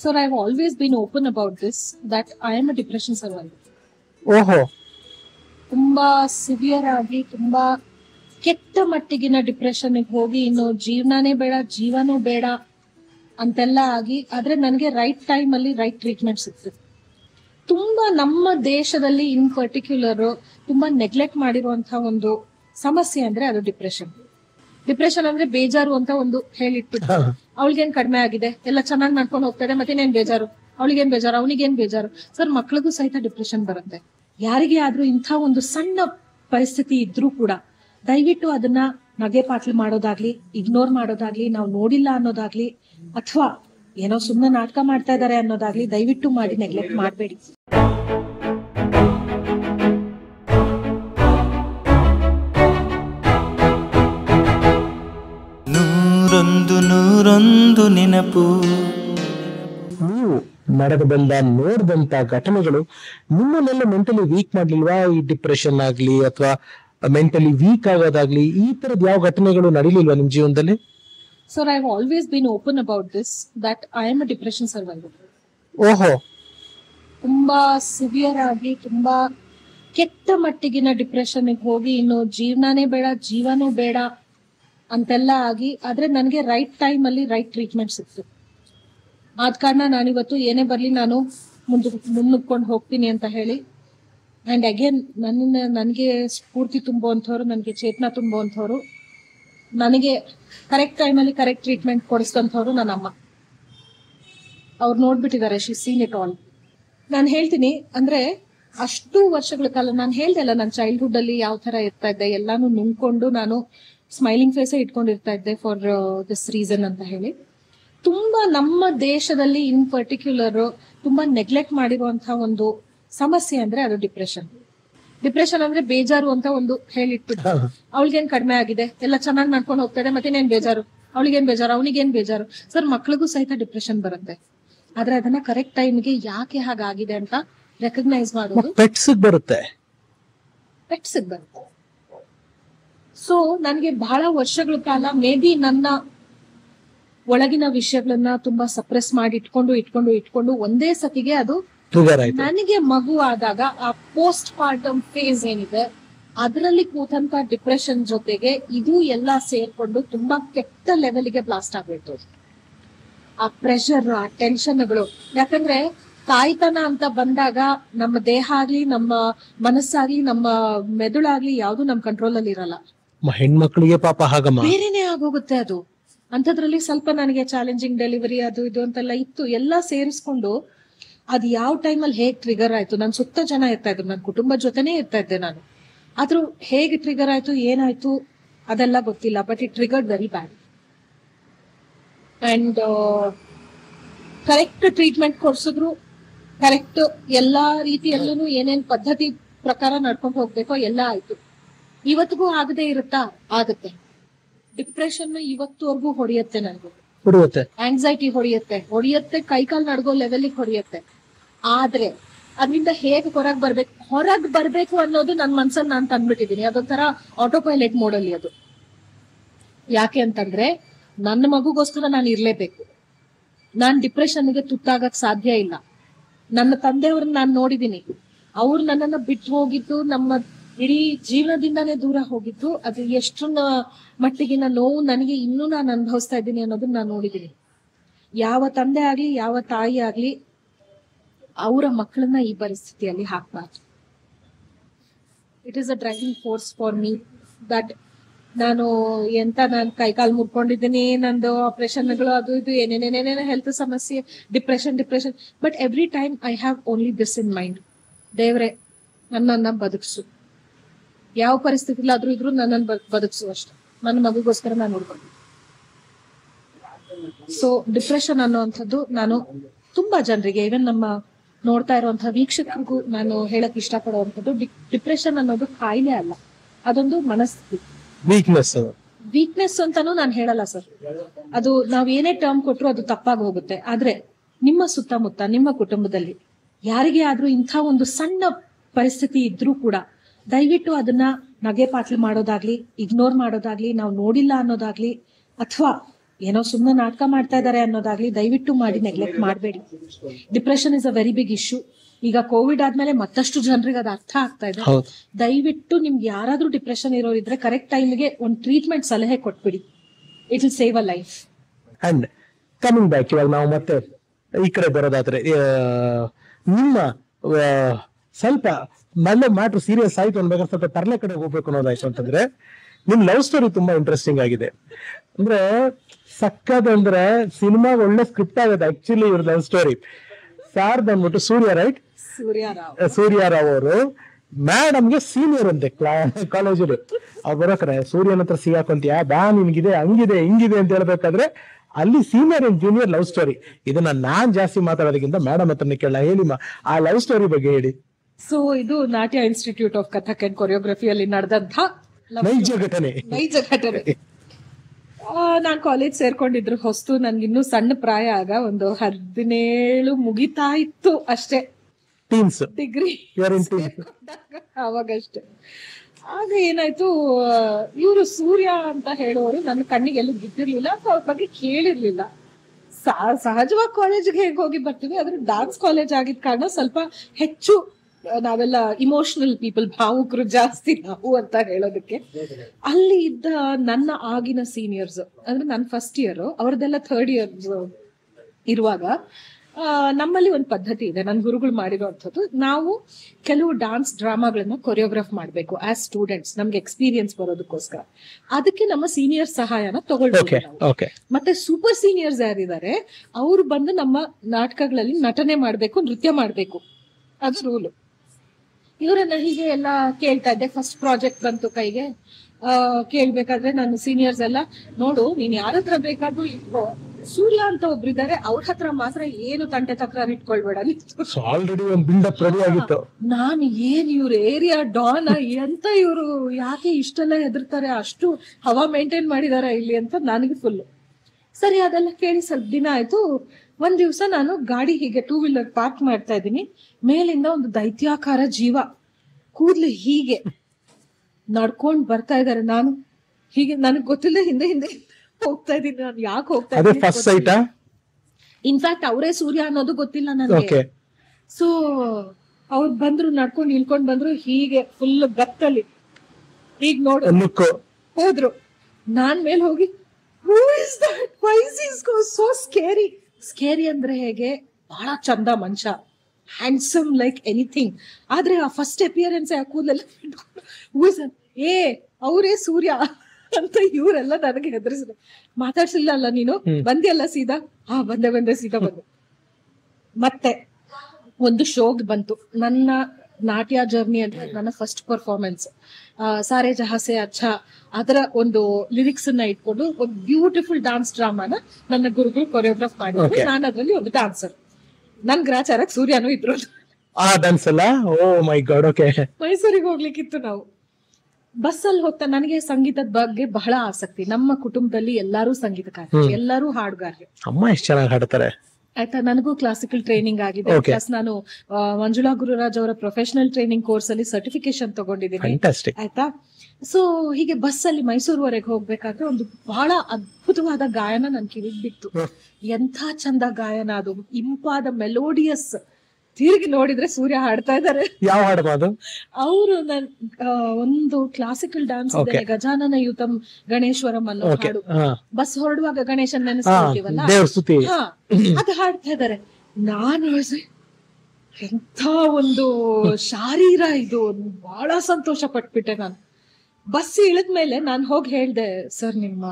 Sir, always always been open about this that I am a depression survivor. ಓಹೋ. ತುಂಬಾ severe ಆಗಿ ತುಂಬಾ ಕೆಟ್ಟ ಮಟ್ಟಿಗಿನ ಡಿಪ್ರೆಷನ್ ಹೋಗಿ ಇನ್ನು ಜೀವನನೇ ಬೇಡ ಜೀವನೂ ಬೇಡ ಅಂತೆಲ್ಲ ಆಗಿ ಆದ್ರೆ ನನಗೆ ರೈಟ್ ಟೈಮ್ ಅಲ್ಲಿ ರೈಟ್ ಟ್ರೀಟ್ಮೆಂಟ್ ಸಿಕ್ತು ತುಂಬಾ ನಮ್ಮ ದೇಶದಲ್ಲಿ ಇನ್ ಪರ್ಟಿಕ್ಯುಲರ್ ತುಂಬಾ ನೆಗ್ಲೆಕ್ಟ್ ಮಾಡಿರುವಂತಹ ಒಂದು ಸಮಸ್ಯೆ ಅಂದ್ರೆ ಅದು ಡಿಪ್ರೆಷನ್ ಡಿಪ್ರೆಷನ್ ಅಂದ್ರೆ ಬೇಜಾರು ಅಂತ ಒಂದು ಹೇಳಿಟ್ಬಿಟ್ಟು ಅವಳಿಗೇನ್ ಕಡಿಮೆ ಆಗಿದೆ? ಎಲ್ಲ ಚೆನ್ನಾಗಿ ನಡ್ಕೊಂಡು ಮತ್ತೆ ಮತ್ತೇನೇನ್ ಬೇಜಾರು? ಅವಳಿಗೇನ್ ಬೇಜಾರು? ಅವನಿಗೇನ್ ಬೇಜಾರು? ಸರ್ ಮಕ್ಳಿಗೂ ಸಹಿತ ಡಿಪ್ರೆಷನ್ ಬರುತ್ತೆ. ಯಾರಿಗೆ ಆದ್ರೂ ಇಂಥ ಒಂದು ಸಣ್ಣ ಪರಿಸ್ಥಿತಿ ಇದ್ರೂ ಕೂಡ ದಯವಿಟ್ಟು ಅದನ್ನ ನಗೆ ಪಾಟ್ಲು ಮಾಡೋದಾಗ್ಲಿ ಇಗ್ನೋರ್ ಮಾಡೋದಾಗ್ಲಿ ನಾವು ನೋಡಿಲ್ಲ ಅನ್ನೋದಾಗ್ಲಿ ಅಥವಾ ಏನೋ ಸುಮ್ಮನೆ ನಾಟಕ ಮಾಡ್ತಾ ಇದಾರೆ ಅನ್ನೋದಾಗ್ಲಿ ದಯವಿಟ್ಟು ಮಾಡಿ ನೆಗ್ಲೆಕ್ಟ್ ಮಾಡಬೇಡಿ. ನೂರೊಂದು ನೂರೊಂದು ನೆನಪು. ನೀವು ನಡೆದು ಬಂದ ನೋಡಿದಂತ ಘಟನೆಗಳು ನಿಮ್ಮನ್ನೆಲ್ಲ ಮೆಂಟಲಿ ವೀಕ್ ಮಾಡ್ಲಿಲ್ವಾ? ಈ ಡಿಪ್ರೆಷನ್ ಆಗ್ಲಿ ಅಥವಾ ಮೆಂಟಲಿ ವೀಕ್ ಆಗೋದಾಗ್ಲಿ ಈ ತರದ ಯಾವ ಘಟನೆಗಳು ನಡೀಲಿಲ್ವಾ ನಿಮ್ ಜೀವನದಲ್ಲಿ? Sir I always been open about this that I am a depression survivor ಓಹೋ. ತುಂಬಾ ಸಿವಿಯರ್ ಆಗಿ ತುಂಬಾ ಕೆಟ್ಟ ಮಟ್ಟಿಗಿನ ಡಿಪ್ರೆಷನ್ ಹೋಗಿ ಇನ್ನು ಜೀವನನೇ ಬೇಡ ಜೀವನೂ ಬೇಡ. ಅಂತೆಲ್ಲ ಆಗಿ, ಆದ್ರೆ ನನಗೆ ರೈಟ್ ಟೈಮ್ ಅಲ್ಲಿ ರೈಟ್ ಟ್ರೀಟ್ಮೆಂಟ್ ಸಿಕ್ತು. ಆದ ಕಾರಣ ನಾನಿವತ್ತು ಏನೇ ಬರ್ಲಿ ನಾನು ಮುಂದೆ, ಮುನ್ನುಗ್ಕೊಂಡು ಹೋಗ್ತೀನಿ ಅಂತ ಹೇಳಿ. ಅಂಡ್ ಅಗೇನ್ ನನ್ನ ನನಗೆ ಸ್ಫೂರ್ತಿ ತುಂಬುವಂಥವ್ರು, ನನಗೆ ಚೇತನ ತುಂಬುವಂಥವ್ರು, ನನಗೆ ಕರೆಕ್ಟ್ ಟೈಮಲ್ಲಿ ಕರೆಕ್ಟ್ ಟ್ರೀಟ್ಮೆಂಟ್ ಕೊಡಿಸ್ಕೊಂಥವ್ರು ನನ್ನ ಅಮ್ಮ. ಅವ್ರು ನೋಡ್ಬಿಟ್ಟಿದ್ದಾರೆ ಶಿ ಸೀನ್ ಇಟ್ ಆಲ್ ನಾನು ಹೇಳ್ತೀನಿ, ಅಂದ್ರೆ ಅಷ್ಟು ವರ್ಷಗಳ ಕಾಲ ನಾನು ಹೇಳ್ದಲ್ಲ ನನ್ನ ಚೈಲ್ಡ್ಹುಡ್ ಅಲ್ಲಿ ಯಾವ ತರ ಇರ್ತಾ ಇದ್ದೆ, ಎಲ್ಲಾನು ನುಂಗ್ಕೊಂಡು ನಾನು ಸ್ಮೈಲಿಂಗ್ ಫೇಸೇ ಇಟ್ಕೊಂಡಿರ್ತಾ ಇದ್ದೆ ಫಾರ್ ದಿಸ್ ರೀಸನ್ ಅಂತ ಹೇಳಿ. ತುಂಬಾ ನಮ್ಮ ದೇಶದಲ್ಲಿ ಇನ್ ಪರ್ಟಿಕ್ಯುಲರ್ ತುಂಬಾ ನೆಗ್ಲೆಕ್ಟ್ ಮಾಡಿರುವಂತಹ ಒಂದು ಸಮಸ್ಯೆ ಅಂದ್ರೆ ಅದು ಡಿಪ್ರೆಷನ್ ಡಿಪ್ರೆಷನ್ ಅಂದ್ರೆ ಬೇಜಾರು ಅಂತ ಒಂದು ಹೇಳಿಟ್ಬಿಟ್ಟು ಅವಳಿಗೇನ್ ಕಡಿಮೆ ಆಗಿದೆ? ಎಲ್ಲ ಚೆನ್ನಾಗಿ ನಡ್ಕೊಂಡು ಮತ್ತೆ ಮತ್ತೇನೇನ್ ಬೇಜಾರು? ಅವಳಿಗೇನ್ ಬೇಜಾರು? ಅವನಿಗೇನ್ ಬೇಜಾರು? ಸರ್ ಮಕ್ಳಿಗೂ ಸಹಿತ ಡಿಪ್ರೆಷನ್ ಬರುತ್ತೆ. ಆದ್ರೆ ಅದನ್ನ ಕರೆಕ್ಟ್ ಟೈಮ್ಗೆ ಯಾಕೆ ಹಾಗಾಗಿದೆ ಅಂತ ರೆಕಗ್ನೈಸ್ ಮಾಡೋದು. ಪೆಟ್ಸ್ ಬರುತ್ತೆ. ಪೆಟ್ಸ್ ಬರುತ್ತೆ. ಸೊ ನನಗೆ ಬಹಳ ವರ್ಷಗಳ ಕಾಲ ಮೇ ಬಿ ನನ್ನ ಒಳಗಿನ ವಿಷಯಗಳನ್ನ ತುಂಬಾ ಸಪ್ರೆಸ್ ಮಾಡಿ ಇಟ್ಕೊಂಡು ಇಟ್ಕೊಂಡು ಇಟ್ಕೊಂಡು ಒಂದೇ ಸತಿಗೆ ಅದು ನನಗೆ ಮಗು ಆದಾಗ ಆ ಪೋಸ್ಟ್ ಪಾರ್ಟಮ್ ಫೇಸ್ ಏನಿದೆ ಅದರಲ್ಲಿ ಕೂತಂತ ಡಿಪ್ರೆಷನ್ ಜೊತೆಗೆ ಇದು ಎಲ್ಲ ಸೇರ್ಕೊಂಡು ತುಂಬಾ ಕೆಟ್ಟ ಲೆವೆಲ್ಗೆ ಬ್ಲಾಸ್ಟ್ ಆಗ್ಬಿಡ್ತು. ಆ ಪ್ರೆಷರ್ ಆ ಟೆನ್ಷನ್ಗಳು ಯಾಕಂದ್ರೆ ತಾಯ್ತನ ಅಂತ ಬಂದಾಗ ನಮ್ಮ ದೇಹ ಆಗ್ಲಿ ನಮ್ಮ ಮನಸ್ಸಾಗ್ಲಿ ನಮ್ಮ ಮೆದುಳಾಗ್ಲಿ ಯಾವ್ದು ನಮ್ ಕಂಟ್ರೋಲ್ ಅಲ್ಲಿ ಇರಲ್ಲ ಹೆಣ್ಮಕ್ಳಿಗೆ ಪಾಪ ಹಾಗಮ್ಮ. ಬೇರೆನೆ ಆಗೋಗುತ್ತೆ ಅದು. ಅಂಥದ್ರಲ್ಲಿ ಸ್ವಲ್ಪ ನನಗೆ ಚಾಲೆಂಜಿಂಗ್ ಡೆಲಿವರಿ ಅದು ಇದು ಅಂತೆಲ್ಲ ಇತ್ತು. ಎಲ್ಲ ಸೇರಿಸ್ಕೊಂಡು ಅದು ಯಾವ ಟೈಮಲ್ಲಿ ಹೇಗ್ ಟ್ರಿಗರ್ ಆಯ್ತು? ನನ್ನ ಸುತ್ತ ಜನ ಇರ್ತಾ ಇದ್ರು ನನ್ನ ಕುಟುಂಬ ಜೊತೆನೇ ಇರ್ತಾ ಇದ್ದೆ ನಾನು. ಆದ್ರೂ ಹೇಗೆ ಟ್ರಿಗರ್ ಆಯ್ತು, ಏನಾಯ್ತು, ಅದೆಲ್ಲ ಗೊತ್ತಿಲ್ಲ but it triggered very bad and correct treatment ಕೊಡ್ಸಿದ್ರು. Correct ಎಲ್ಲಾ ರೀತಿಯಲ್ಲೂ ಏನೇನ್ ಪದ್ಧತಿ ಪ್ರಕಾರ ನಡ್ಕೊಂಡು ಹೋಗ್ಬೇಕೋ ಎಲ್ಲ ಆಯ್ತು. ಇವತ್ತಿಗೂ ಆಗದೆ ಇರುತ್ತಾ? ಆಗುತ್ತೆ. ಡಿಪ್ರೆಷನ್ ಇವತ್ತುವರೆಗೂ ಹೊಡೆಯುತ್ತೆ ನನಗೆ. ಹೊಡೆಯುತ್ತೆ. ಆಂಗ್ಸೈಟಿ ಹೊಡೆಯುತ್ತೆ. ಹೊಡೆಯುತ್ತೆ ಕೈಕಾಲ್ ನಡ್ಗೋ ಲೆವೆಲ್ಗೆ ಹೊಡೆಯುತ್ತೆ. ಆದ್ರೆ ಅದರಿಂದ ಹೇಗೆ ಹೊರಗ್ ಬರ್ಬೇಕು? ಹೊರಗ್ ಬರ್ಬೇಕು ಅನ್ನೋದು ನನ್ ಮನ್ಸಲ್ಲಿ ನಾನು ತಂದ್ಬಿಟ್ಟಿದೀನಿ ಅದೊಂಥರ ಆಟೋ ಪೈಲಟ್ ಮೋಡಲ್ಲಿ ಅದು. ಯಾಕೆ ಅಂತಂದ್ರೆ ನನ್ನ ಮಗುಗೋಸ್ಕರ ನಾನು ಇರ್ಲೇಬೇಕು. ನಾನ್ ಡಿಪ್ರೆಷನ್ಗೆ ತುತ್ತಾಗಕ್ ಸಾಧ್ಯ ಇಲ್ಲ. ನನ್ನ ತಂದೆಯವ್ರನ್ನ ನಾನು ನೋಡಿದೀನಿ ಅವ್ರು ನನ್ನನ್ನ ಬಿಟ್ಟು ಹೋಗಿದ್ದು ನಮ್ಮ ಇಡೀ ಜೀವನದಿಂದಾನೇ ದೂರ ಹೋಗಿದ್ದು, ಅದು ಎಷ್ಟು ಮಟ್ಟಿಗಿನ ನೋವು ನನಗೆ ಇನ್ನೂ ನಾನು ಅನುಭವಿಸ್ತಾ ಇದ್ದೀನಿ ಅನ್ನೋದನ್ನ ನಾನು ನೋಡಿದ್ದೀನಿ. ಯಾವ ತಂದೆ ಆಗ್ಲಿ, ಯಾವ ತಾಯಿ ಆಗ್ಲಿ, ಅವರ ಮಕ್ಕಳನ್ನ ಈ ಪರಿಸ್ಥಿತಿಯಲ್ಲಿ ಹಾಕ್ಬಾರ್ದು. It is a driving force for me that ನಾನು ಎಂತ ನಾನು ಕೈಕಾಲು ಮುರ್ಕೊಂಡಿದ್ದೀನಿ, ನಂದು ಆಪರೇಷನ್ಗಳು ಅದು ಇದು, ಏನೇನೇನೇನೇನೋ ಹೆಲ್ತ್ ಸಮಸ್ಯೆ depression depression but every time I have only this in mind ದೇವ್ರೆ, ನನ್ನನ್ನ ಬದುಕಿಸು. ಯಾವ ಪರಿಸ್ಥಿತಿಲಾದ್ರೂ ಇದ್ರು ನನ್ನನ್ನು ಬದುಕಿಸುವಷ್ಟು ನನ್ನ ಮಗುಗೋಸ್ಕರ ನಾನು ನೋಡ್ಕೊಂಡು ಸೊ ಡಿಪ್ರೆಷನ್ ಅನ್ನುವಂಥದ್ದು ನಾನು ತುಂಬಾ ಜನರಿಗೆ ಈವನ್ ನಮ್ಮ ನೋಡ್ತಾ ಇರುವಂತಹ ವೀಕ್ಷಕರಿಗೂ ನಾನು ಹೇಳಕ್ ಇಷ್ಟಪಡುವಂಥದ್ದು ಡಿಪ್ರೆಷನ್ ಅನ್ನೋದು ಕಾಯಿಲೆ ಅಲ್ಲ. ಅದೊಂದು ಮನಸ್ಥಿತಿ ವೀಕ್ನೆಸ್ ವೀಕ್ನೆಸ್ ಅಂತಾನೂ ನಾನು ಹೇಳಲ್ಲ ಸರ್. ಅದು ನಾವ್ ಏನೇ ಟರ್ಮ್ ಕೊಟ್ರು ಅದು ತಪ್ಪಾಗಿ ಹೋಗುತ್ತೆ. ಆದ್ರೆ ನಿಮ್ಮ ಸುತ್ತಮುತ್ತ ನಿಮ್ಮ ಕುಟುಂಬದಲ್ಲಿ ಯಾರಿಗೆ ಆದ್ರೂ ಇಂಥ ಒಂದು ಸಣ್ಣ ಪರಿಸ್ಥಿತಿ ಇದ್ರೂ ಕೂಡ ದಯವಿಟ್ಟು ಅದನ್ನ ನಗೆ ಪಾಟ್ಲು ಮಾಡೋದಾಗ್ಲಿ ಇಗ್ನೋರ್ ಮಾಡೋದಾಗ್ಲಿ ನಾವು ನೋಡಿಲ್ಲ ಅನ್ನೋದಾಗ್ಲಿ ಅಥವಾ ಏನೋ ಸುಮ್ಮನೆ ನಾಟಕ ಮಾಡ್ತಾ ಇದಾರೆ ಅನ್ನೋದಾಗ್ಲಿ ದಯವಿಟ್ಟು ಮಾಡಿ ನೆಗ್ಲೆಕ್ಟ್ ಮಾಡಬೇಡಿ. Depression is a very big issue ಈಗ ಕೋವಿಡ್ ಆದ್ಮೇಲೆ ಮತ್ತಷ್ಟು ಜನರಿಗೆ ಅದು ಅರ್ಥ ಆಗ್ತಾ ಇದೆ. ದಯವಿಟ್ಟು ನಿಮ್ಗೆ ಯಾರಾದ್ರೂ ಡಿಪ್ರೆಷನ್ ಇರೋರಿದ್ರೆ ಕರೆಕ್ಟ್ ಟೈಮ್ಗೆ ಒಂದು ಟ್ರೀಟ್ಮೆಂಟ್ ಸಲಹೆ ಕೊಟ್ಬಿಡಿ. It will save a life and coming back ಇವಾಗ ನಾವು ಮತ್ತೆ ಈ ಕಡೆ ಬರೋದಾದ್ರೆ ನಿಮ್ಮ ಸ್ವಲ್ಪ ಮಳ್ಳೆ ಮ್ಯಾಟ್ರ್ ಸೀರಿಯಸ್ ಆಯ್ತು ಅನ್ಬೇಕಾದ್ರೆ ಸ್ವಲ್ಪ ತರಲೆ ಕಡೆ ಹೋಗ್ಬೇಕು ಅನ್ನೋದಾಯ್ತು ಅಂತಂದ್ರೆ ನಿಮ್ ಲವ್ ಸ್ಟೋರಿ ತುಂಬಾ ಇಂಟ್ರೆಸ್ಟಿಂಗ್ ಆಗಿದೆ. ಅಂದ್ರೆ ಸಕ್ಕದಂದ್ರೆ ಸಿನಿಮಾ ಒಳ್ಳೆ ಸ್ಕ್ರಿಪ್ಟ್ ಆಗುತ್ತೆ ಆಕ್ಚುಲಿ ಇವ್ರ ಲವ್ ಸ್ಟೋರಿ ಸಾರ್ ಬಂದ್ಬಿಟ್ಟು ಸೂರ್ಯ ರೈಟ್ ಸೂರ್ಯ ರಾವ್. ಅವರು. ಮ್ಯಾಡಮ್ಗೆ ಸೀನಿಯರ್ ಅಂತೆ ಕಾಲೇಜಲ್ಲಿ ಅವ್ರು ಬರೋಕ್ರೆ ಸೂರ್ಯನ ಹತ್ರ ಸಿಗಾಕೊಂತೀಯ ಬಾ ನಿನ್ಗಿದೆ ಹಂಗಿದೆ ಹಿಂಗಿದೆ ಅಂತ ಹೇಳ್ಬೇಕಾದ್ರೆ ಅಲ್ಲಿ senior and junior love story ಇದನ್ನ ನಾನ್ ಜಾಸ್ತಿ ಮಾತಾಡೋದಕ್ಕಿಂತ ಮೇಡಮ್ ಹತ್ರನೇ ಕೇಳ ಹೇಳಿ ಆ ಲವ್ ಸ್ಟೋರಿ ಬಗ್ಗೆ ಹೇಳಿ. ಸೊ ಇದು Natya institute of Kathak and ಕೊರಿಯೋಗ್ರಫಿಯಲ್ಲಿ ನಡೆದಂತ ನೈಜ ಘಟನೆ. ನೈಜ ಘಟನೆ. ನಾನ್ ಕಾಲೇಜ್ ಸೇರ್ಕೊಂಡಿದ್ರು. ಹೊಸ್ತು ನನ್ಗಿನ್ನೂ ಸಣ್ಣ ಪ್ರಾಯ ಆಗ ಒಂದು ಹದಿನೇಳು ಮುಗಿತಾ ಇತ್ತು ಅಷ್ಟೇ. ಡಿಗ್ರಿ ಅವಾಗಷ್ಟೇ. ಆಗ ಏನಾಯ್ತು ಇವರು ಸೂರ್ಯ ಅಂತ ಹೇಳುವರು ನನ್ನ ಕಣ್ಣಿಗೆ ಎಲ್ಲೂ ಬಿದ್ದಿರ್ಲಿಲ್ಲ ಅಥವಾ ಅವ್ರ ಬಗ್ಗೆ ಕೇಳಿರ್ಲಿಲ್ಲ. ಸಹ- ಸಹಜವಾಗಿ ಕಾಲೇಜ್ಗೆ ಹೇಗೆ ಹೋಗಿ ಬರ್ತೀವಿ ಆದ್ರೆ ಡಾನ್ಸ್ ಕಾಲೇಜ್ ಆಗಿದ ಕಾರಣ ಸ್ವಲ್ಪ ಹೆಚ್ಚು ನಾವೆಲ್ಲ ಇಮೋಷನಲ್ ಪೀಪಲ್ ಭಾವುಕರು ಜಾಸ್ತಿ ನಾವು ಅಂತ ಹೇಳೋದಕ್ಕೆ. ಅಲ್ಲಿ ಇದ್ದ ನನ್ನ ಆಗಿನ ಸೀನಿಯರ್ಸ್ ಅಂದ್ರೆ ನನ್ನ ಫಸ್ಟ್ ಇಯರ್ ಅವ್ರದ್ದೆಲ್ಲ ಥರ್ಡ್ ಇಯರ್ಸ್ ಇರುವಾಗ ನಮ್ಮಲ್ಲಿ ಒಂದು ಪದ್ಧತಿ ಇದೆ. ನನ್ನ ಗುರುಗಳು ಮಾಡಿರುವಂಥದ್ದು ನಾವು ಕೆಲವು ಡಾನ್ಸ್ ಡ್ರಾಮಾಗಳನ್ನ ಕೊರಿಯೋಗ್ರಾಫ್ ಮಾಡಬೇಕು ಆಸ್ ಸ್ಟೂಡೆಂಟ್ಸ್ ನಮ್ಗೆ ಎಕ್ಸ್ಪೀರಿಯನ್ಸ್ ಬರೋದಕ್ಕೋಸ್ಕರ. ಅದಕ್ಕೆ ನಮ್ಮ ಸೀನಿಯರ್ ಸಹಾಯನ ತಗೊಳ್ಬೇಕು ಮತ್ತೆ ಸೂಪರ್ ಸೀನಿಯರ್ಸ್ ಯಾರಿದ್ದಾರೆ ಅವರು ಬಂದು ನಮ್ಮ ನಾಟಕಗಳಲ್ಲಿ ನಟನೆ ಮಾಡಬೇಕು ನೃತ್ಯ ಮಾಡಬೇಕು. ಅದು ರೂಲು ಇವರನ್ನ ಹೀಗೆ ಎಲ್ಲ ಕೇಳ್ತಾ ಇದ್ದೆ. ಫಸ್ಟ್ ಪ್ರಾಜೆಕ್ಟ್ ಬಂತು ಕೈಗೆ. ಆ ಕೇಳ್ಬೇಕಾದ್ರೆ ನಾನು ಸೀನಿಯರ್ಸ್ ಎಲ್ಲ ನೋಡು ನೀನ್ ಯಾರ ಹತ್ರ ಬೇಕಾದ್ರೂ ಇಟ್ಕೋ. ಸೂರ್ಯ ಅಂತ ಒಬ್ರಿದ್ದಾರೆ ಅವ್ರ ಹತ್ರ ಮಾತ್ರ ಏನು ತಂಟೆ ತಕರಾರು ಇಟ್ಕೊಳ್ಬೇಡ ಆಲ್ರೆಡಿ ಒಂದು ಬಿಲ್ಡಪ್ ರೆಡಿ ಆಗಿತ್ತು. ನಾನು ಏನ್ ಇವ್ರ ಏರಿಯಾ ಡಾನ್ ಎಂತ ಇವ್ರು ಯಾಕೆ ಇಷ್ಟೆಲ್ಲ ಹೆದರ್ತಾರೆ ಅಷ್ಟು ಹವಾ ಮೇಂಟೈನ್ ಮಾಡಿದಾರ ಇಲ್ಲಿ ಅಂತ ನನಗೆ ಫುಲ್ ಸರಿ ಅದೆಲ್ಲ ಕೇಳಿ ಸ್ವಲ್ಪ ದಿನ ಆಯ್ತು. ಒಂದ್ ದಿವ್ಸ ನಾನು ಗಾಡಿ ಹೀಗೆ ಟೂ ವೀಲರ್ ಪಾರ್ಕ್ ಮಾಡ್ತಾ ಇದ್ದೀನಿ. ಮೇಲಿಂದ ಒಂದು ದೈತ್ಯಾಕಾರ ಜೀವ. ಕೂದ್ಲು ಹೀಗೆ ನಡ್ಕೊಂಡ್ ಬರ್ತಾ ಇದಾರೆ ನಾನು ಹೀಗೆ ನನಗ್ ಗೊತ್ತಿಲ್ಲ ಹಿಂದೆ ಹಿಂದೆ ಹೋಗ್ತಾ ಇದ್ದೀನಿ. ನಾನು ಯಾಕೆ ಹೋಗ್ತಾ ಇದ್ದೀನಿ ಇನ್ಫ್ಯಾಕ್ಟ್ ಅವರೇ ಸೂರ್ಯ ಅನ್ನೋದು ಗೊತ್ತಿಲ್ಲ ನನಗೆ. ಸೊ ಅವ್ರು ಬಂದ್ರು ನಡ್ಕೊಂಡು ಇಳ್ಕೊಂಡ್ ಬಂದ್ರು ಹೀಗೆ ಫುಲ್ ಗತ್ತಲ್ಲಿ. ಈಗ ನೋಡು. ಹೋದ್ರು. ನಾನ್ ಮೇಲೆ ಹೋಗಿ who is that voice is so scary scary ಅಂದ್ರೆ ಹೇಗೆ? ಬಹಳ ಚಂದ ಮನುಷ್ಯ ಹ್ಯಾಂಡ್ಸಮ್ ಲೈಕ್ ಎನಿಥಿಂಗ್ ಆದ್ರೆ ಆ ಫಸ್ಟ್ ಅಪಿಯರೆನ್ಸ್ ಆ ಕೂದಲೆಲ್ಲ ಏ ಅವರೇ ಸೂರ್ಯ. ಅಂತ ಇವರೆಲ್ಲ ನನಗೆ ಹೆದರಿಸಿದ್ರು. ಮಾತಾಡ್ಸಿಲ್ಲ ಅಲ್ಲ ನೀನು ಬಂದಿಯಲ್ಲ ಸೀದಾ? ಹಾ ಬಂದೆ ಬಂದೆ ಸೀದಾ ಬಂದೆ. ಮತ್ತೆ ಒಂದು ಶೋಗ್ ಬಂತು. ನನ್ನ ನಾಟ್ಯ ಜರ್ನಿ ಅಂತ ನನ್ನ ಫಸ್ಟ್ ಪರ್ಫಾರ್ಮೆನ್ಸ್ ಸಾರೆ ಜಹಾಸೆ ಅಚ್ಚ ಅದರ ಒಂದು ಲಿರಿಕ್ಸ್ ಅನ್ನ ಇಟ್ಕೊಂಡು ಒಂದು ಬ್ಯೂಟಿಫುಲ್ ಡಾನ್ಸ್ ಡ್ರಾಮಾನ ನನ್ನ ಗುರುಗಳು ಕೊರಿಯೋಗ್ರಾಫ್ ಮಾಡಿದ್ರು. ನಾನು ಅದ್ರಲ್ಲಿ ಒಂದು ಡಾನ್ಸರ್ ನನ್ ಗ್ರಾಚಾರಕ್ ಸೂರ್ಯನು ಇದ್ರು. ಆ ಡಾನ್ಸ್ ಅಲ್ಲ? ಓ ಮೈ ಗಾಡ್ ಓಕೆ ಮೈಸೂರಿಗೆ ಹೋಗ್ಲಿಕ್ಕಿತ್ತು ನಾವು. ಬಸ್ಸಲ್ಲಿ ಹೋಗ್ತಾ ನನಗೆ ಸಂಗೀತದ ಬಗ್ಗೆ ಬಹಳ ಆಸಕ್ತಿ. ನಮ್ಮ ಕುಟುಂಬದಲ್ಲಿ ಎಲ್ಲಾರು ಸಂಗೀತಕಾರ ಎಲ್ಲರೂ ಹಾಡುಗಾರರು ಅಮ್ಮ ಎಷ್ಟು ಚೆನ್ನಾಗಿ ಹಾಡ್ತಾರೆ. ಆಯ್ತಾ? ನನಗೂ ಕ್ಲಾಸಿಕಲ್ ಟ್ರೈನಿಂಗ್ ಆಗಿದೆ. ಪ್ಲಸ್ ನಾನು ಮಂಜುಳಾ ಗುರುರಾಜ್ ಅವರ ಪ್ರೊಫೆಷನಲ್ ಟ್ರೈನಿಂಗ್ ಕೋರ್ಸ್ ಅಲ್ಲಿ ಸರ್ಟಿಫಿಕೇಶನ್ ತಗೊಂಡಿದ್ದೀನಿ. ಆಯ್ತಾ? ಸೊ ಹೀಗೆ ಬಸ್ ಅಲ್ಲಿ ಮೈಸೂರುವರೆಗೆ ಹೋಗ್ಬೇಕಾದ್ರೆ ಒಂದು ಬಹಳ ಅದ್ಭುತವಾದ ಗಾಯನ ನನ್ ಕಿವಿಗ್ ಬಿತ್ತು. ಎಂಥ ಚಂದ ಗಾಯನ ಅದು. ಇಂಪಾದ ಮೆಲೋಡಿಯಸ್ ತಿರುಗಿ ನೋಡಿದ್ರೆ ಸೂರ್ಯ ಹಾಡ್ತಾ ಇದ್ದಾರೆ ಯಾವ ಹಾಡು ಅದು? ಅವರು ನನ್ ಒಂದು ಕ್ಲಾಸಿಕಲ್ ಡಾನ್ಸ್ ಇದೆ ಗಜಾನನ ಯುತಂ ಗಣೇಶ್ವರಂ ಅನ್ನೋ ಹಾಡು. ಬಸ್ ಹೊರಡುವಾಗ ಗಣೇಶನ್ ನೆನೆಸ್ಕೊಳ್ತೀವಲ್ಲ ಅದು ಹಾಡ್ತಾ ಇದಾರೆ. ನಾನು ಎಂತ ಒಂದು ಶಾರೀರ ಇದು ಬಹಳ ಸಂತೋಷ ಪಟ್ಬಿಟ್ಟೆ ನಾನು. ಬಸ್ ಇಳಿದ್ಮೇಲೆ ನಾನು ಹೋಗಿ ಹೇಳ್ದೆ ಸರ್ ನಿಮ್ಮ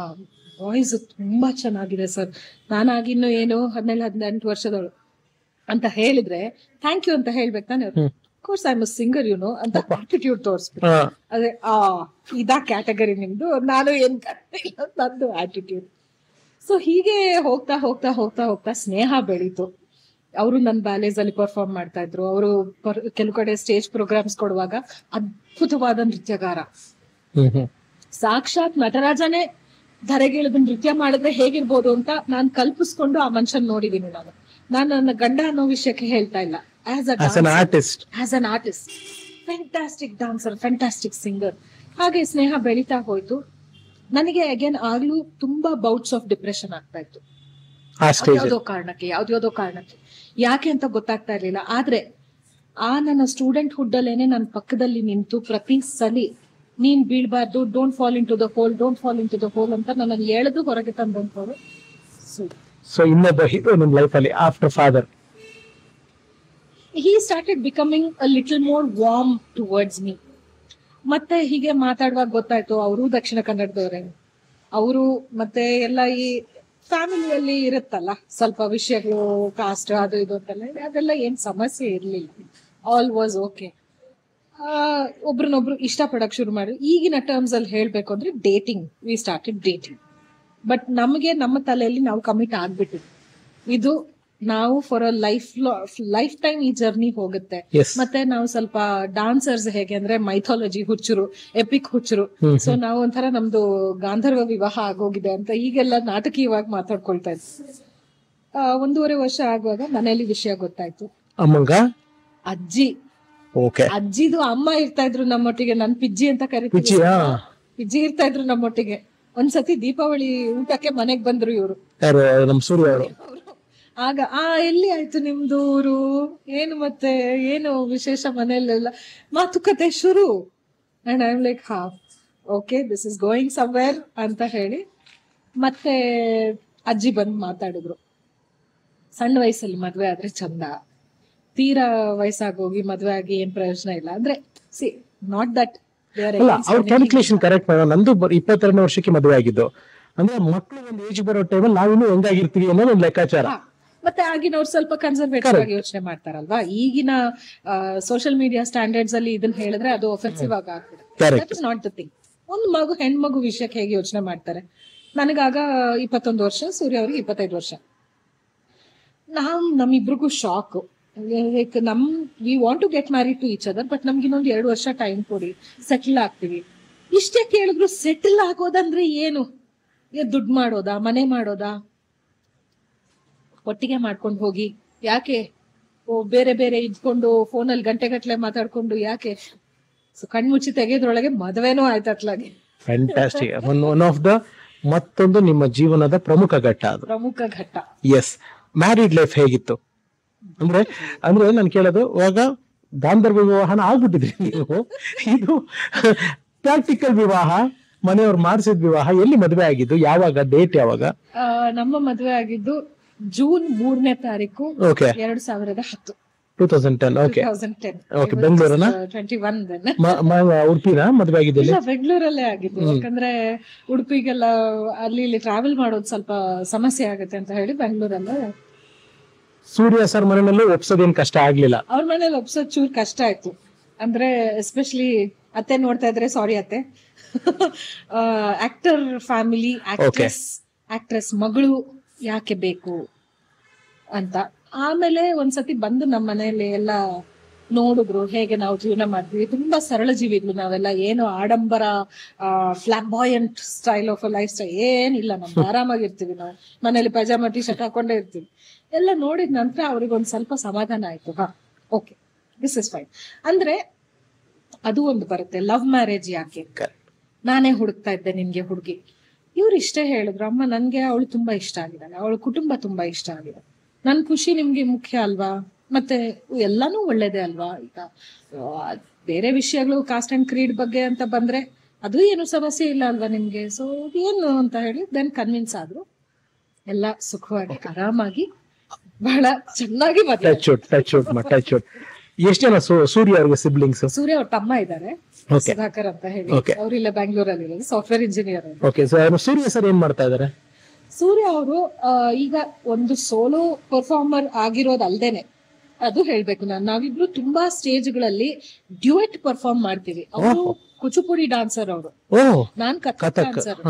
ವಾಯ್ಸ್ ತುಂಬಾ ಚೆನ್ನಾಗಿದೆ ಸರ್. ನಾನಾಗಿನ್ನು ಏನು ಹದಿನೇಳು ಹದಿನೆಂಟು ವರ್ಷದವಳು. ಅಂತ ಹೇಳಿದ್ರೆ ಥ್ಯಾಂಕ್ ಯು ಅಂತ ಹೇಳ್ಬೇಕು ತಾನೆ course I am singer you know ಅಂತ ಆಟಿಟ್ಯೂಡ್ ತೋರಿಸ್ಬಿಟ್ಟು. ಅದೇ ಆ ಇದಾ ಕ್ಯಾಟಗರಿ ನಿಮ್ದು ನಾನು ಏನ್ ನಂದು ಆಟಿಟ್ಯೂಡ್ ಸೊ ಹೀಗೆ ಹೋಗ್ತಾ ಹೋಗ್ತಾ ಹೋಗ್ತಾ ಹೋಗ್ತಾ ಸ್ನೇಹ ಬೆಳೀತು. ಅವರು ನನ್ನ ಬ್ಯಾಲೇಸ್ ಅಲ್ಲಿ ಪರ್ಫಾರ್ಮ್ ಮಾಡ್ತಾ ಇದ್ರು ಅವರು ಕೆಲವು ಕಡೆ ಸ್ಟೇಜ್ ಪ್ರೋಗ್ರಾಮ್ಸ್ ಕೊಡುವಾಗ ಅದ್ಭುತವಾದ ನೃತ್ಯಗಾರ. ಸಾಕ್ಷಾತ್ ನಟರಾಜನೇ ಧರೆಗಿಳಿದು ನೃತ್ಯ ಮಾಡಿದ್ರೆ ಹೇಗಿರ್ಬೋದು ಅಂತ ನಾನು ಕಲ್ಪಿಸ್ಕೊಂಡು ಆ ಮನುಷ್ಯನ್ ನೋಡಿದೀನಿ ನಾನು. ನಾನು ನನ್ನ ಗಂಡ ಅನ್ನೋ ವಿಷಯಕ್ಕೆ ಹೇಳ್ತಾ ಇಲ್ಲ. As an artist as an artist fantastic dancer fantastic singer ಹಾಗೆ ಸ್ನೇಹ ಬೆಳೀತಾ ಹೋಯ್ತು. ನನಗೆ ಅಗೇನ್ ಆಗ್ಲೂ ತುಂಬಾ ಬೌಟ್ಸ್ ಆಫ್ ಡಿಪ್ರೆಷನ್ ಆಗ್ತಾ ಇತ್ತು. ಯಾವ್ದೋ ಕಾರಣಕ್ಕೆ ಯಾವ್ದ್ಯಾವ್ದೋ ಕಾರಣಕ್ಕೆ. ಯಾಕೆ ಅಂತ ಗೊತ್ತಾಗ್ತಾ ಇರ್ಲಿಲ್ಲ. ಆದ್ರೆ ಆ ನನ್ನ ಸ್ಟೂಡೆಂಟ್ ಹುಡ್ ಅಲ್ಲೇನೆ ನನ್ನ ಪಕ್ಕದಲ್ಲಿ ನಿಂತು ಪ್ರತಿ ಸಲಿ ನೀನ್ ಬೀಳ್ಬಾರ್ದು don't fall into the hole don't fall into the hole ಅಂತ ನನ್ನ ಎಳೆದು ಹೊರಗೆ ತಂದಂತವ್ರು. ಸೊ ಇನ್ನೊಬ್ಬ ಹೀರೋ ಲೈಫ್ ಅಲ್ಲಿ after father he started becoming a little more warm towards me ಮತ್ತೆ ಹೀಗೆ ಮಾತಾಡುವಾಗ ಗೊತ್ತಾಯ್ತು, ಅವರು ದಕ್ಷಿಣ ಕನ್ನಡದವರೇ. ಅವರು ಮತ್ತೆ ಎಲ್ಲ ಈ ಫ್ಯಾಮಿಲಿಯಲ್ಲಿ ಇರುತ್ತಲ್ಲ, ಸ್ವಲ್ಪ ವಿಷಯಗಳು ಕಾಸ್ಟ್ ಅದು ಇದು ಅಂತೆಲ್ಲ, ಅದೆಲ್ಲ ಏನ್ ಸಮಸ್ಯೆ ಇರ್ಲಿಲ್ಲ. ಆಲ್ ವಾಸ್ ಓಕೆ ಒಬ್ರನ್ನೊಬ್ರು ಇಷ್ಟಪಡಕ್ ಶುರು ಮಾಡಿ ಈಗಿನ ಟರ್ಮ್ಸ್ ಅಲ್ಲಿ ಹೇಳ್ಬೇಕು ಅಂದ್ರೆ dating we started dating but ನಮಗೆ ನಮ್ಮ ತಲೆಯಲ್ಲಿ ನಾವು ಕಮಿಟ್ ಆಗ್ಬಿಟ್ಟಿದ್ವಿ. ಇದು ನಾವು for a life lifetime ಈ ಜರ್ನಿ ಹೋಗುತ್ತೆ. ಮತ್ತೆ ನಾವು ಸ್ವಲ್ಪ ಡಾನ್ಸರ್ಸ್ ಹೇಗೆ ಅಂದ್ರೆ ಮೈಥಾಲಜಿ ಹುಚ್ಚರು ಎಪಿಕ್ ಹುಚ್ಚರು. ಸೊ ನಾವು ಒಂಥರ ನಮ್ದು ಗಾಂಧರ್ವ ವಿವಾಹ ಆಗೋಗಿದೆ ಅಂತ ಈಗೆಲ್ಲ ನಾಟಕೀಯವಾಗಿ ಮಾತಾಡ್ಕೊಳ್ತಾ ಇದ್ವಿ. ಒಂದೂವರೆ ವರ್ಷ ಆಗುವಾಗ ಮನೆಯಲ್ಲಿ ವಿಷಯ ಗೊತ್ತಾಯ್ತು. ಅಮ್ಮಂಗ? ಅಜ್ಜಿ. ಅಜ್ಜಿದು ಅಮ್ಮ ಇರ್ತಾ ಇದ್ರು ನಮ್ಮೊಟ್ಟಿಗೆ ನನ್ ಪಿಜ್ಜಿ ಅಂತ ಕರಿತೀವಿ. ಪಿಜ್ಜಿ ಇರ್ತಾ ಇದ್ರು ನಮ್ಮೊಟ್ಟಿಗೆ. ಒಂದ್ಸತಿ ದೀಪಾವಳಿ ಊಟಕ್ಕೆ ಮನೆಗ್ ಬಂದ್ರು ಇವರು. ನಮ್ ಸೂರ್ಯ ಅವರು? ಆಗ ಆ ಎಲ್ಲಿ ಆಯ್ತು ನಿಮ್ದು ಊರು? ಏನು ಮತ್ತೆ ಏನು ವಿಶೇಷ ಮನೆಯಲ್ಲೆಲ್ಲ? ಮಾತುಕತೆ ಶುರು. And I like ha okay this is going somewhere ಅಂತ ಹೇಳಿ ಮತ್ತೆ ಅಜ್ಜಿ ಬಂದು ಮಾತಾಡಿದ್ರು. ಸಣ್ಣ ವಯಸ್ಸಲ್ಲಿ ಮದ್ವೆ ಆದ್ರೆ ಚಂದ. ತೀರಾ ವಯಸ್ಸಾಗೋಗಿ ಮದ್ವೆ ಆಗಿ ಏನ್ ಪ್ರಯೋಜನ ಇಲ್ಲ. ಅಂದ್ರೆ ಸಿ ನಾಟ್ ದಟ್ ಅಲ್ಲ ಅವ್ರ ಕ್ಯಾಲ್ಕುಲೇಷನ್ ಕರೆಕ್ಟ್ ನಂದು ಬ- ಇಪ್ಪತ್ತೆರಡನೇ ವರ್ಷಕ್ಕೆ ಮದುವೆ ಆಗಿದ್ದು. ಅಂದ್ರೆ ಮಕ್ಕಳು ಒಂದು ಏಜ್ ಬರೋ ಟೈಮಲ್ಲಿ ನಾವಿನ್ನೂ ಹೆಂಗಾಗಿರ್ತೀವಿ ಅನ್ನೋ ಒಂದು ಲೆಕ್ಕಾಚಾರ. ಮತ್ತೆ ಆಗಿನವ್ರು ಸ್ವಲ್ಪ ಕನ್ಸರ್ವೇಟಿವ್ ಆಗಿ ಯೋಚನೆ ಮಾಡ್ತಾರಲ್ವಾ? ಈಗಿನ ಸೋಷಿಯಲ್ ಮೀಡಿಯಾ ಸ್ಟ್ಯಾಂಡರ್ಡ್ಸ್ ಅಲ್ಲಿ ಇದನ್ನ ಹೇಳಿದ್ರೆ ಅದು ಒಫೆನ್ಸಿವ್ ಆಗಿ ಆಗ್ಬಿಡುತ್ತೆ. ನಾಟ್ ದ ಥಿಂಗ್ ಒಂದು ಮಗು ಹೆಣ್ಮಗು ವಿಷಯಕ್ಕೆ ಹೇಗೆ ಯೋಚನೆ ಮಾಡ್ತಾರೆ? ನನಗಾಗ ಇಪ್ಪತ್ತೊಂದು ವರ್ಷ ಸೂರ್ಯ ಅವ್ರಿಗೆ ಇಪ್ಪತ್ತೈದು ವರ್ಷ. ನಾವು ನಮ್ಮಿಬ್ರಿಗೂ ಶಾಕ್ ಲೈಕ್ ನಮ್ we want to get married to each other but ನಮ್ಗೆ ಇನ್ನೊಂದು ಎರಡು ವರ್ಷ ಟೈಮ್ ಕೊಡಿ ಸೆಟಲ್ ಆಗ್ತೀವಿ. ಇಷ್ಟೇ ಕೇಳಿದ್ರು ಸೆಟಲ್ ಆಗೋದಂದ್ರೆ ಏನು? ದುಡ್ಡು ಮಾಡೋದಾ ಮನೆ ಮಾಡೋದಾ? ಒಟ್ಟಿಗೆ ಮಾಡ್ಕೊಂಡು ಹೋಗಿ ಯಾಕೆ? ಓ ಬೇರೆ ಬೇರೆ ಇದ್ಕೊಂಡು ಫೋನಲ್ಲಿ ಗಂಟೆಗಟ್ಲೆ ಮಾತಾಡ್ಕೊಂಡು ಯಾಕೆ? ಕಣ್ಮುಚ್ಚಿ ತೆಗೆದ್ರೊಳಗೆ ಮದುವೆನೂ fantastic one one of the ಮತ್ತೊಂದು ನಿಮ್ಮ ಜೀವನದ ಪ್ರಮುಖ ಘಟ್ಟ ಅದು. ಪ್ರಮುಖ ಘಟ್ಟ. ಎಸ್ ಮ್ಯಾರಿಡ್ ಲೈಫ್ ಹೇಗಿತ್ತು? ಅಂದ್ರೆ ಅಂದ್ರೆ ನಾನು ಕೇಳೋದು ಇವಾಗ ಗಾಂಧರ್ವ ವಿವಾಹನ ಆಗ್ಬಿಟ್ಟಿದ್ರಿ ನೀವು. ಇದು ಪ್ರಾಕ್ಟಿಕಲ್ ವಿವಾಹ ಮನೆಯವ್ರು ಮಾಡಿಸಿದ ವಿವಾಹ ಎಲ್ಲಿ ಮದುವೆ ಆಗಿದ್ದು ಯಾವಾಗ ಡೇಟ್ ಯಾವಾಗ? ನಮ್ಮ ಮದುವೆ ಆಗಿದ್ದು ಜೂನ್ ಮೂರನೇ ತಾರೀಕು ಓಕೆ ಎರಡ್ ಸಾವಿರದ ಹತ್ತು. Two thousand ten okay Okay, ಬೆಂಗಳೂರನ? ಟ್ವೆಂಟಿ ಒನ್ ಉಡುಪಿನ ಮದುವೆ ಆಗಿದ್ದು ಇಲ್ಲ ಬೆಂಗಳೂರಲ್ಲೇ ಆಗಿದ್ದು. ಯಾಕಂದ್ರೆ ಉಡುಪಿಗೆಲ್ಲ ಅಲ್ಲಿ ಇಲ್ಲಿ ಟ್ರಾವೆಲ್ ಮಾಡೋದು ಸ್ವಲ್ಪ ಸಮಸ್ಯೆ ಆಗುತ್ತೆ ಅಂತ ಹೇಳಿ ಬೆಂಗಳೂರಲ್ಲೇ ಸೂರ್ಯ ಸರ್ ಮನೆಯಲ್ಲೂ ಒಪ್ಸೋದೇನ್ ಕಷ್ಟ ಆಗ್ಲಿಲ್ಲ. ಅವ್ರ ಮನೇಲಿ ಒಪ್ಸೋದ್ ಚೂರ್ ಕಷ್ಟ ಆಯ್ತು. ಅಂದ್ರೆ ಎಸ್ಪೆಷಲಿ ಅತ್ತೆ ನೋಡ್ತಾ ಇದ್ರೆ ಸಾರಿ ಅತ್ತೆ. ಆಕ್ಟರ್ ಫ್ಯಾಮಿಲಿ ಆಕ್ಟ್ರೆಸ್ ಆಕ್ಟ್ರೆಸ್ ಮಗಳು ಯಾಕೆ ಬೇಕು ಅಂತ. ಆಮೇಲೆ ಒಂದ್ಸತಿ ಬಂದು ನಮ್ಮ ಮನೆಯಲ್ಲಿ ಎಲ್ಲ ನೋಡಿದ್ರು ಹೇಗೆ ನಾವು ಜೀವನ ಮಾಡ್ತೀವಿ. ತುಂಬಾ ಸರಳ ಜೀವಿಗಳು ನಾವೆಲ್ಲ. ಏನು ಆಡಂಬರ flamboyant style of life style ಏನಿಲ್ಲ. ನಮ್ದು ಆರಾಮಾಗಿರ್ತೀವಿ ನಾವು. ಮನೇಲಿ ಪಜಾಮ ಟಿ ಶರ್ಟ್ ಹಾಕೊಂಡೇ ಇರ್ತೀವಿ. ಎಲ್ಲ ನೋಡಿದ ನಂತರ ಅವ್ರಿಗೆ ಒಂದ್ ಸ್ವಲ್ಪ ಸಮಾಧಾನ ಆಯ್ತು. ಹಾ ಓಕೆ. ದಿಸ್ ಇಸ್ ಫೈನ್ ಅಂದ್ರೆ ಅದು ಒಂದು ಬರುತ್ತೆ. ಲವ್ ಮ್ಯಾರೇಜ್ ಯಾಕೆ. ನಾನೇ ಹುಡುಕ್ತಾ ಇದ್ದೆ ನಿನ್ಗೆ ಹುಡುಗಿ. ಇವ್ರು ಇಷ್ಟೇ ಹೇಳಿದ್ರು ಅಮ್ಮ ನನ್ಗೆ ಅವಳು ತುಂಬಾ ಇಷ್ಟ ಆಗಿದ್ದಾಳೆ. ಅವಳ ಕುಟುಂಬ ತುಂಬಾ ಇಷ್ಟ ಆಗಿದೆ. ನನ್ ಖುಷಿ ನಿಮ್ಗೆ ಮುಖ್ಯ ಅಲ್ವಾ? ಮತ್ತೆ ಎಲ್ಲಾನು ಒಳ್ಳೇದೇ ಅಲ್ವಾ ಈಗ? ಬೇರೆ ವಿಷಯಗಳು ಕಾಸ್ಟ್ ಅಂಡ್ ಕ್ರೀಡ್ ಬಗ್ಗೆ ಅಂತ ಬಂದ್ರೆ ಅದು ಏನು ಸಮಸ್ಯೆ ಇಲ್ಲ ಅಲ್ವಾ ನಿಮ್ಗೆ? ಸೊ ಏನು ಅಂತ ಹೇಳಿ ದೆನ್ ಕನ್ವಿನ್ಸ್ ಆದ್ರು. ಎಲ್ಲ ಸುಖವಾಗಿ ಆರಾಮಾಗಿ ಬಹಳ ಚೆನ್ನಾಗಿ ಎಷ್ಟು ಜನ ಸೂರ್ಯ ಅವ್ರಿಗೆ ಸಿಬ್ಲಿಂಗ್ಸ್ ಸೂರ್ಯ ಅವ್ರ ತಮ್ಮ ಇದ್ದಾರೆ. ಸುಧಾಕರ್ ಅಂತ ಹೇಳಿ. ಅವ್ರು ಇಲ್ಲ ಬ್ಯಾಂಗ್ಳೂರಲ್ಲಿ ಇರೋದು software engineer okay Surya sir ಏನ್ ಮಾಡ್ತಾ ಇದ್ದಾರೆ ಸೂರ್ಯ ಅವರು ಈಗ ಒಂದು ಸೋಲೋ ಪರ್ಫಾರ್ಮರ್ ಆಗಿರೋದಲ್ದೇನೆ ಅದು ಹೇಳ್ಬೇಕು ನಾನು. ನಾವಿಬ್ರು ತುಂಬಾ ಸ್ಟೇಜ್ಗಳಲ್ಲಿ ಡ್ಯೂಯೆಟ್ ಪರ್ಫಾರ್ಮ್ ಮಾಡ್ತೀವಿ. ಅವರು ಕುಚುಪುಡಿ ಡಾನ್ಸರ್ ಅವರು. ನಾನ್ ಕಥಕ್ ಡಾನ್ಸರ್.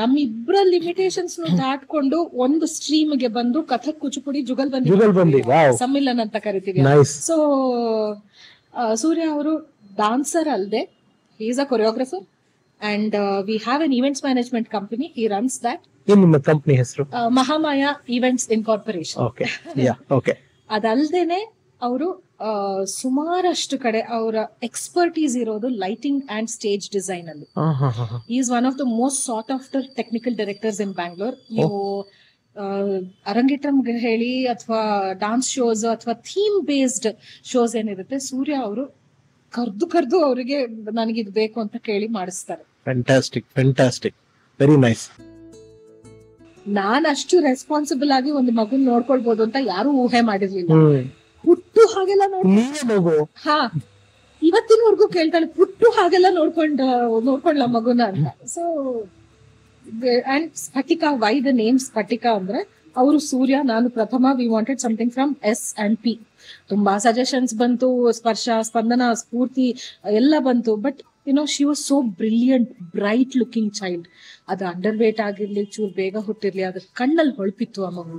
ನಮ್ಮಿಬ್ಬರ ಲಿಮಿಟೇಷನ್ಸ್ ದಾಟ್ಕೊಂಡು ಒಂದು ಸ್ಟ್ರೀಮ್ಗೆ ಬಂದು ಕಥಕ್ ಕುಚುಪುಡಿ ಜುಗಲ್ ಬಂದಿ ಜುಗಲ್ ಬಂದಿ ವಾವ್ ಸಮ್ಮಿಲನ್ ಅಂತ ಕರಿತೀವಿ. ಸೊ ಸೂರ್ಯ ಅವರು ಡಾನ್ಸರ್ ಅಲ್ಲದೆ is a choreographer and we have an events management company he runs that ಏನ್ ನಿಮ್ಮ ಕಂಪನಿ ಹೆಸರು? Mahamaya events incorporation okay okay ಅದಲ್ದೇನೆ ಅವರು ಸುಮಾರಷ್ಟು ಕಡೆ ಅವರ ಎಕ್ಸ್ಪರ್ಟೀಸ್ ಇರೋದು ಲೈಟಿಂಗ್ ಅಂಡ್ ಸ್ಟೇಜ್ ಡಿಸೈನ್ ಅಲ್ಲಿ. Is one of the most sort after technical directors in Bangalore ನೀವು ಅರಂಗಿಟ್ರಮ್ ಹೇಳಿ ಅಥವಾ ಡಾನ್ಸ್ ಶೋಸ್ ಅಥವಾ ಥೀಮ್ ಬೇಸ್ಡ್ ಶೋಸ್ ಏನಿರುತ್ತೆ ಸೂರ್ಯ ಅವರು ಕರ್ದು ಕರ್ದು ಅವರಿಗೆ ನನಗಿದು ಬೇಕು ಅಂತ ಕೇಳಿ ಮಾಡಿಸ್ತಾರೆ. ಫ್ಯಾಂಟಾಸ್ಟಿಕ್ ಫ್ಯಾಂಟಾಸ್ಟಿಕ್ ವೆರಿ ನೈಸ್ ನಾನ್ ಅಷ್ಟು ರೆಸ್ಪಾನ್ಸಿಬಲ್ ಆಗಿ ಒಂದು ಮಗುನ್ ನೋಡ್ಕೊಳ್ಬಹುದು ಅಂತ ಯಾರು ಊಹೆ ಮಾಡಿರ್ಲಿಲ್ಲ. ಹುಟ್ಟು ಹಾಗೆಲ್ಲ ನೋಡ್ ನೀವೇ ಹಾ. ಇವತ್ತಿನವರೆಗೂ ಕೇಳ್ತಾಳೆ ಪುಟ್ಟು ಹಾಗೆಲ್ಲ ನೋಡ್ಕೊಂಡ್ ನೋಡ್ಕೊಂಡ್ಲ ಮಗುನ ಅಂತ. So and Sphatika why the name Sphatika ಅಂದ್ರೆ ಅವರು ಸೂರ್ಯ ನಾನು ಪ್ರಥಮ we wanted something from S and P ತುಂಬಾ ಸಜೆಷನ್ಸ್ ಬಂತು ಸ್ಪರ್ಶ ಸ್ಪಂದನ ಸ್ಫೂರ್ತಿ ಎಲ್ಲ ಬಂತು. But you know she was so brilliant bright looking child ಅದು ಅಂಡರ್ ವೇಟ್ ಆಗಿರ್ಲಿ, ಚೂರು ಬೇಗ ಹುಟ್ಟಿರ್ಲಿ ಅದ್ರ ಕಣ್ಣಲ್ಲಿ ಹೊಳಪಿತ್ತು ಆ ಮಗು